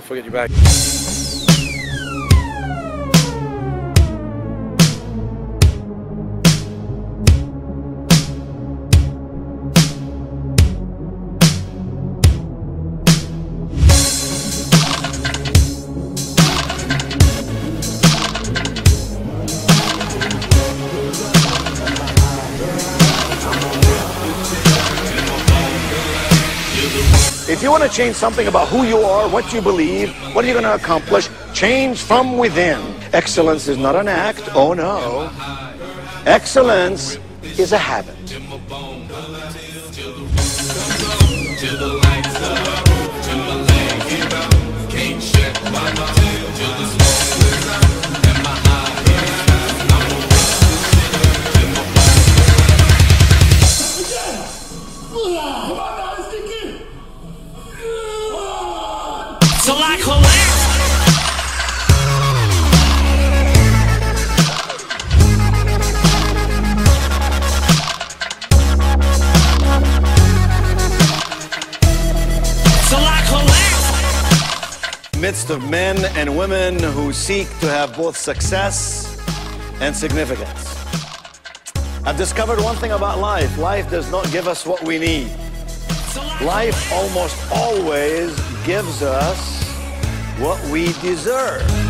Don't forget your bag. If you want to change something about who you are, what you believe, what are you going to accomplish, change from within. Excellence is not an act, oh no. Excellence is a habit. Till Midst of men and women who seek to have both success and significance. I've discovered one thing about life. Life does not give us what we need. Life almost always gives us what we deserve.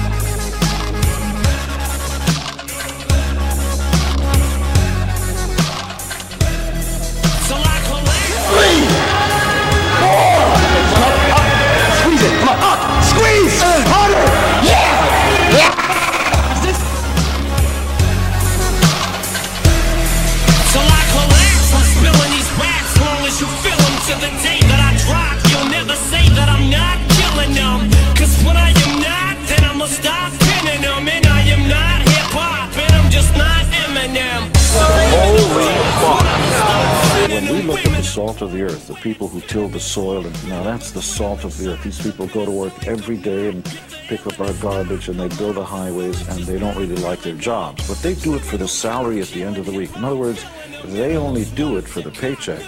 When we look at the salt of the earth, the people who till the soil, and now that's the salt of the earth. These people go to work every day and pick up our garbage and they build the highways and they don't really like their jobs. But they do it for the salary at the end of the week. In other words, they only do it for the paycheck.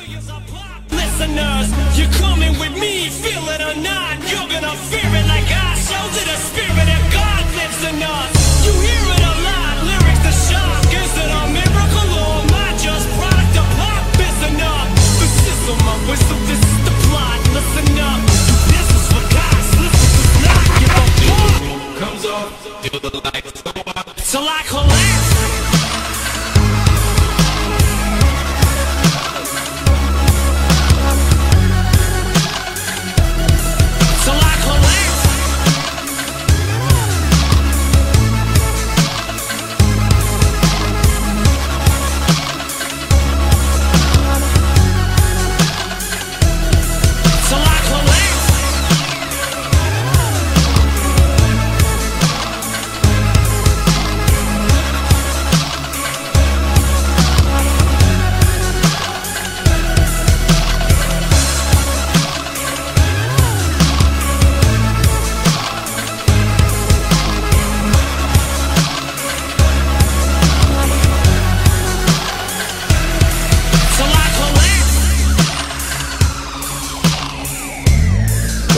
Listeners, you're coming with me, feel it or not. You're gonna fear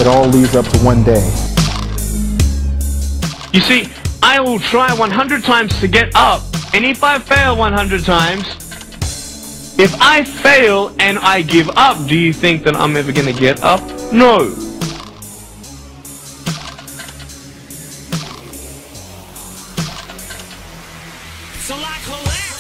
It all leads up to one day. You see, I will try 100 times to get up, and if I fail 100 times, if I fail and I give up, do you think that I'm ever gonna get up? No. Till I collapse.